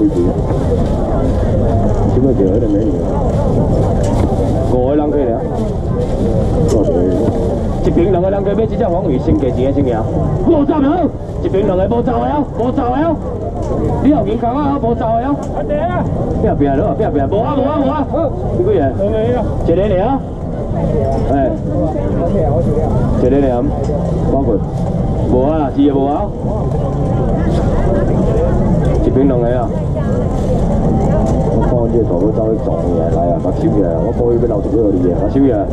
几钱？这个就有点美女五个人可以了，多少一边两个人去买这只黄鱼，先价钱先赢。无走了，一边两个无走了，无走了。你后面讲啊，无走了。边边了，边边，无啊无啊无啊。几个人？一个了。哎。一个了，包括。无啊，是无啊。一边两个啊。我看这头都走去撞嘢，来啊，把收起来，我故意要留一个你嘅，把收起来。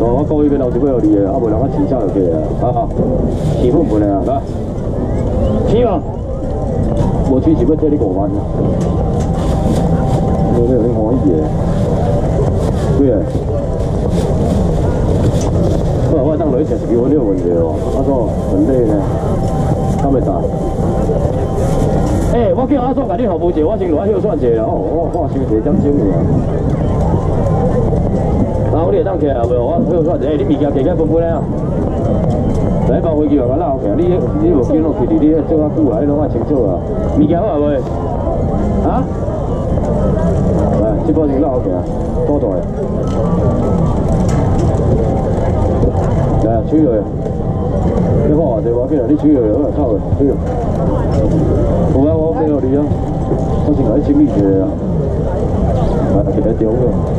我故意要留一个你嘅，啊，无人我钱收就去啊，啊，钱分唔分啊？来，钱啊！无钱是要借你五万啊？你你你可以嘅，对啊。我我当女食食我呢个问题哦，阿叔问题呢？他咪答。诶，我叫阿叔甲你服务者，我先落去算者啦。哦，我我收一点钟尔。啊，我你会当起来无？我去算者，你物件加加分分咧啊。来包飞机话我拉起来，你你无见我去伫你做较久啊？你拢爱清楚啊？物件好啊未？啊？来，这波先拉起来，多大？来，吹落。你好啊，这我起来，你吹落，我靠，吹落。Jugaba hombre, orilla. No sé, hay chimillas. Para que le dé uno.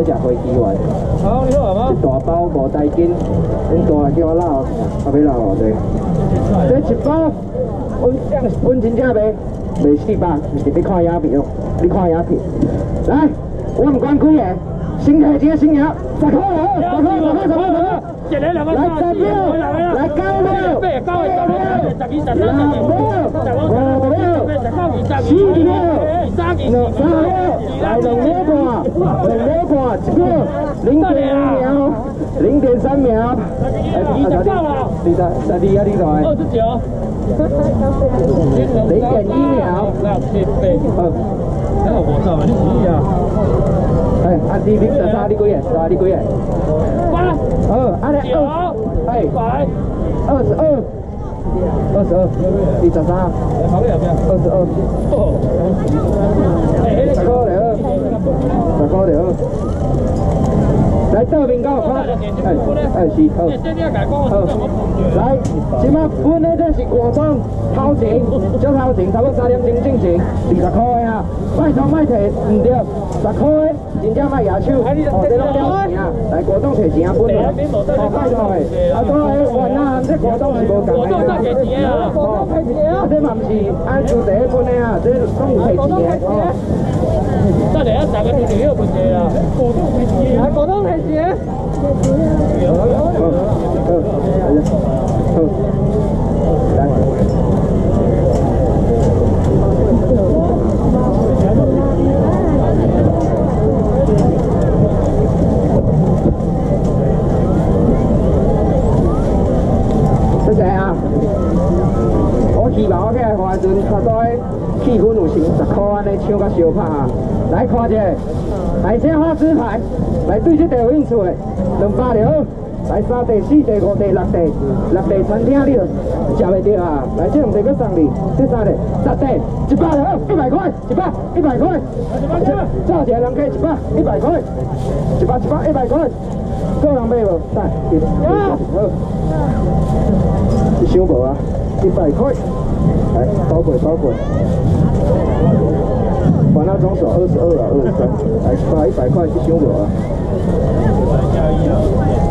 有啊，我给你啊，我先来清理一下啊，啊，其他丢了。好。这一包，真正卖卖四百，是你看影片哦，你看影片。来，我唔管几个，新台这新鸟，十块啊，十块，十块，十块，十块。来十票，来九票，九票，十二十三十四，十五票，三零点三秒，零点三秒。二十票了，二十，十二啊，你台。二十九。零点一秒。好，那我操，你注意啊。哎，阿弟，你十三，你几个？十三，你几个？八。二，阿弟二。哎，二十二。二十二。你十三。二十二。十个了，十个了。来这边搞看，哎哎是好，好，来，即马分的这是果冻头前，叫头前，差不多三点钟进钱，二十块啊，卖汤卖提唔对，十块，真正卖牙手，哦，这拢了钱啊，来果冻提钱分的，哦，卖汤的，啊，多的原啊，这果冻是无共的啊，哦，啊，这嘛唔是按住第一分的啊，这拢有提钱的，哦。再嚟一集嘅條條呢個半嘢啊！果凍提錢，係果凍提錢。好，好，好，來。是谁啊？我去吧，我去华顿，他在。气氛有成十块安尼唱甲烧拍啊！来看一下，海鲜花枝牌，来对这地有兴趣的，两百就好。来三地、四地、五地、六地，六地餐厅你就食袂着啊！来这两地搁送你，这三地、十地，一百就好，一百块，一百，一百块。造起来人客一百，一百块，一百一百一百块，个人买无？来，好，你想无啊？一百块。来，包鬼包鬼，把那装手二十二啊，二十三，来发一百块去修我啊，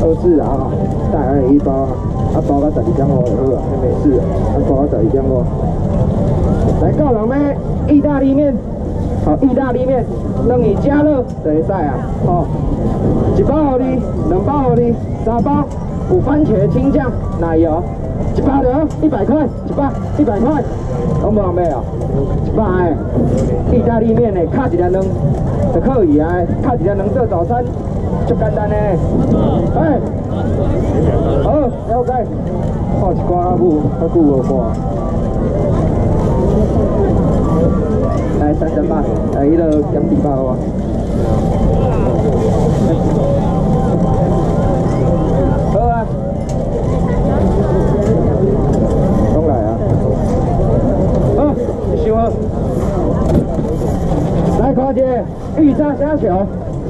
二四啊，带二一包啊，啊包个十二张哦，好啊，没事啊，包个十二张哦。来，高人咩？意大利面，好，意大利面，让你加热等一下啊，好，一包你，两包你，三包，有番茄青酱奶油。一百两，一百块，一百，一百块，有冇人买啊？一百，意大利面的，卡一两两，等就可以啊，卡一只能做早餐，足简单的。哎，好，了解。看一寡母，较久无看。来三十八，来迄个咸猪包啊。好啊。拢来啊。好，收好。来看者绿沙虾球，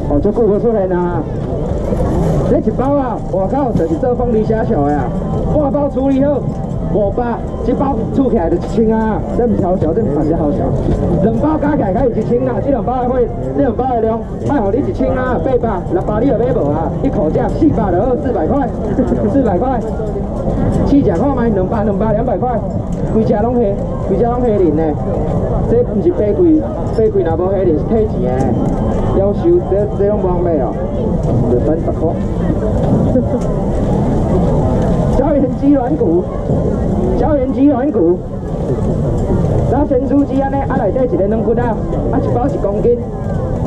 哦，足久无出现啊。这一包啊，我靠就是这凤梨虾球呀啊，半包处理好，五百，一包凑起来就一千啊，这唔超小，这唔是好小，两包加起来才有一千啊，这两包的会，这两包的量，卖互你一千啊，八百，六百你就买无啊，一口价四百就好，四百块，四百块，试食看卖，两百，两百，两百块，规只拢黑，规只拢黑人呢，这唔是白贵，白贵那无黑人是退钱的，要收这这拢无通买哦，就三十块。鸡软骨，胶原鸡软骨，那鲜猪鸡安尼，啊内底一个两骨啊，啊一包一公斤，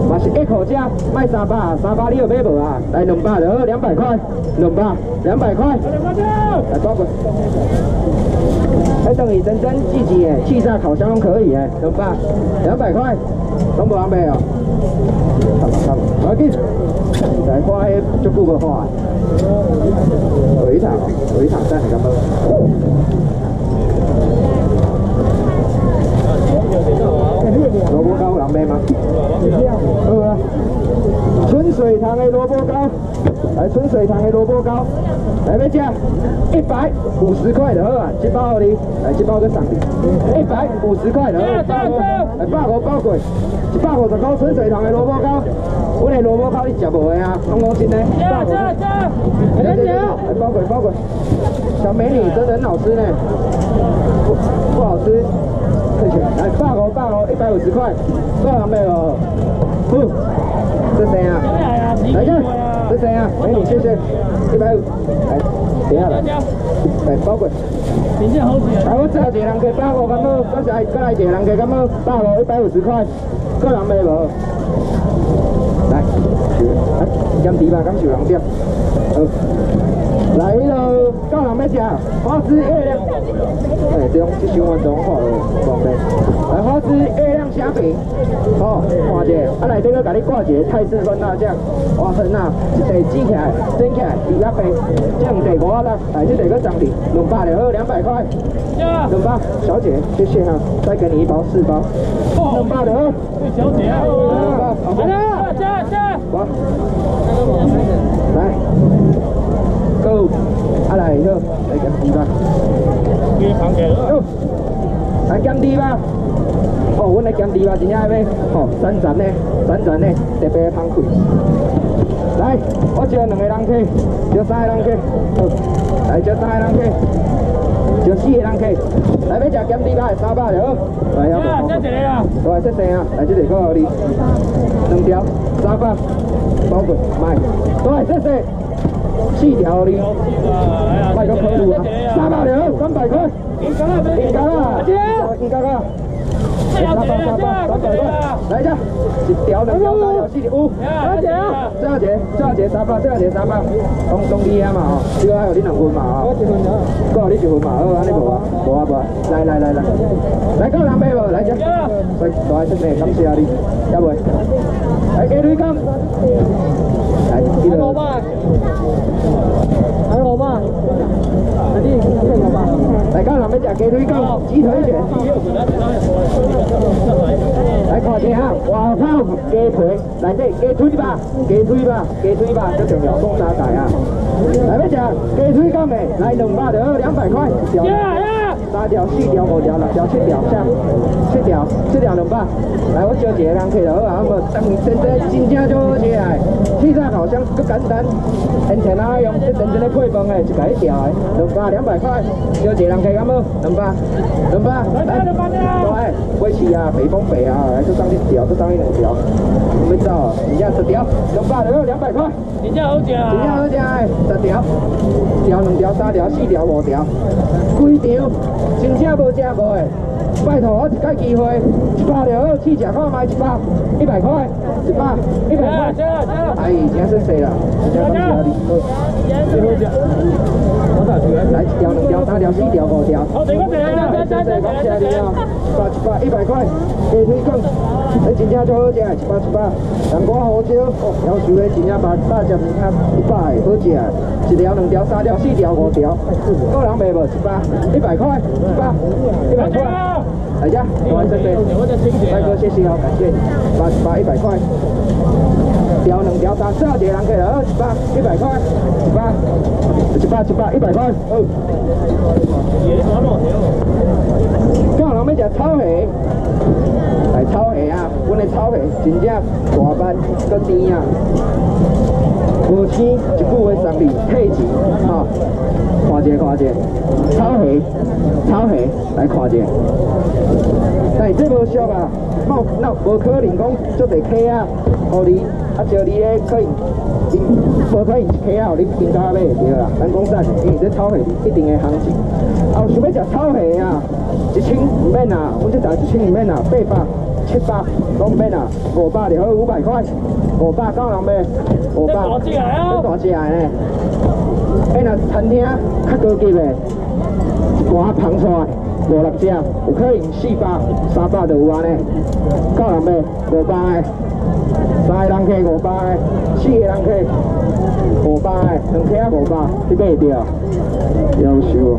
嘛是一口价，卖三百，三百你有买无啊？来两百就好，两百块，两百，两百块，来包过。还等于真真自己诶，气炸烤箱拢可以诶，两百，两百块，拢无人买哦。差不差不，快紧，来看迄足久无看。回场，回场站咁样。萝卜糕人买吗？好啊。春水塘的萝卜糕，来春水塘的萝卜糕，来要吃，一百五十块的好啊，一包你，来一包个上你，一百五十块就好，来百五包过，一百五十块春水塘的萝卜糕，我的萝卜糕你吃无的啊？讲讲真的，加加加，来吃，来包过包过，小美女真的很好吃呢，不不好吃，退钱，来百五百百五十块，多少没有？不。是谁啊？来这，是谁啊？美女，谢谢，一百五，来，等下来，来包过。来，我找一个人给百五，敢无？再来，再来一个人给敢无？百五一百五十块，个人没有？来，来，减低吧，感受人点。好。来喽，到人要吃花枝月亮，哎，这种这循环中好了，方便。来花枝月亮虾饼，好，看者，啊来，这个给你挂一个泰式酸辣酱，哇很呐，一地煮起来，蒸起来，二百块，这样地五啊啦，来这个涨的，两百就好，两百块，两百，小姐，谢谢哈，再给你一包四包，两百就好，小姐啊，来了，加加，哇，来。够，啊来，来减低吧。好，来减低吧。哦，阮来减低吧，真正要买。哦，三层的，三层的，特别香脆。来，我招两个人客，招三个人客。好，来招三个人客，招四个人客。来要食减低吧，三百就好。来，要不？谢谢你啊。来，谢谢啊。来，这里够你。两条，三百，包过，买。四条哩，卖个可路啊，三百两，三百块，应该啦，应该啦，应该啦，三百三百三百块，来一下，一条两条三条四条五，多少钱啊？多少钱？多少钱？三百，多少钱？三百，中中厉害嘛吼，这个还有你两份嘛吼，我一份了，够你一份嘛，好，安尼无啊，无啊无啊，来来来来，来够两百无？来一下，来，来出嚟，感谢你，一位，来给你讲。来，记得。老板，还有老板，快点，快点，老板。大家南边食鸡腿羹，鸡腿卷。来看下哈，外口鸡腿，内底鸡腿吧，给推吧，给推吧，最重要，送沙大啊。来要食鸡腿羹的，来两百就好，两百块。三条、四条、五条、六条、七条，下七条，这条两百。来，我招一个人客就好啊，无等现在真正做好吃啊！气炸烤箱更简单，现成啊用这真正的配方诶，一个一条诶，两百两百块，招一个人客敢无？两百，两百，来，来，飞起啊，北风北啊，来，就上一条，就上一两条，没走，人家十条，两百就好，两百块，人家好食，人家好食诶，十条，一条、两条、三条、四条、五条，规条，真正无食过诶，拜托我一个机会，一百条，试食看卖一百，一百块。一百，一百块。哎，已经是谁了？加东西来一条、两条、三条、四条、五条。好，这个这个这个这个感谢你啊！一百一百一百块，鸡腿羹，你真正最好食，一百一百。南瓜胡椒，哦，要求的真正百大只面摊，一百好食，一条、两条、三条、四条、五条。个人卖无？一百，一百块，一百，一百块。大家，多谢谢，大哥谢谢哦，感谢，八十八一百块，条两条三十二条人给了二十八一百块，一百，一百一百一百块，哦。个人要食草虾，来草虾啊！阮的草虾真正大班搁甜啊，无生一句话送你退钱，哈，看者看者，炒虾，炒虾来看者。但这无俗啊，冇那无可能讲做地客啊，互你啊招你咧可以，无可能一客啊，互你评价买对啦。咱讲真，因为这炒蟹一定的行情。啊，想要食炒蟹啊，一千唔免啊，我这台一千唔免啊，八百、七百拢唔免啊，五百就好，五百块，五百够人买，五百。大只啊！大只呢？哎，那餐厅较高级的，一盘捧出来。五六只，有可能四百、三百都有安尼。够人买五百个，三个人客五百，四个人客五百，两客五百，你买得着？优秀。